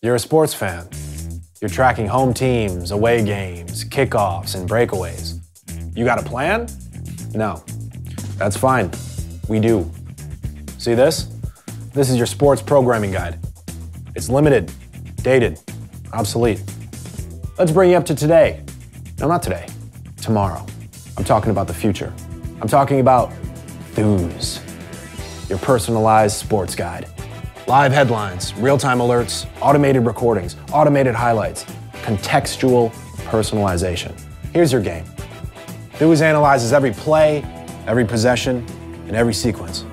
You're a sports fan. You're tracking home teams, away games, kickoffs, and breakaways. You got a plan? No. That's fine. We do. See this? This is your sports programming guide. It's limited, dated, obsolete. Let's bring you up to today. No, not today. Tomorrow. I'm talking about the future. I'm talking about Thuuz, your personalized sports guide. Live headlines, real time alerts, automated recordings, automated highlights, contextual personalization. Here's your game Thuuz analyzes every play, every possession, and every sequence.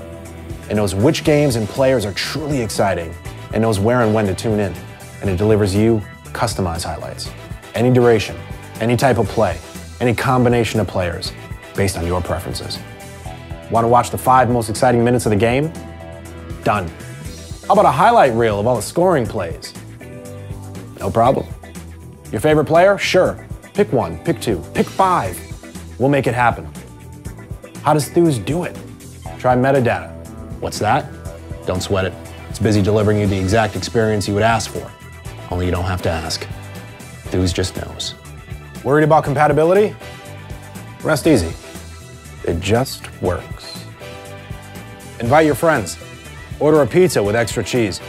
It knows which games and players are truly exciting and knows where and when to tune in. And it delivers you customized highlights. Any duration, any type of play, any combination of players based on your preferences. Want to watch the five most exciting minutes of the game? Done. How about a highlight reel of all the scoring plays? No problem. Your favorite player? Sure. Pick one, pick two, pick five. We'll make it happen. How does Thuuz do it? Try metadata. What's that? Don't sweat it. It's busy delivering you the exact experience you would ask for. Only you don't have to ask. Thuuz just knows. Worried about compatibility? Rest easy. It just works. Invite your friends. Order a pizza with extra cheese.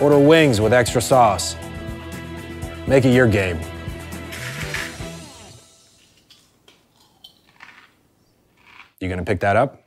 Order wings with extra sauce. Make it your game. You gonna pick that up?